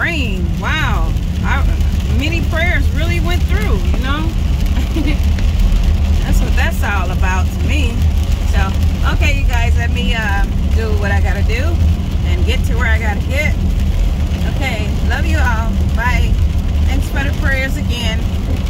rain. Wow. I, many prayers really went through, you know? that's what that's all about to me. So, okay, you guys, let me uh, do what I got to do and get to where I got to get.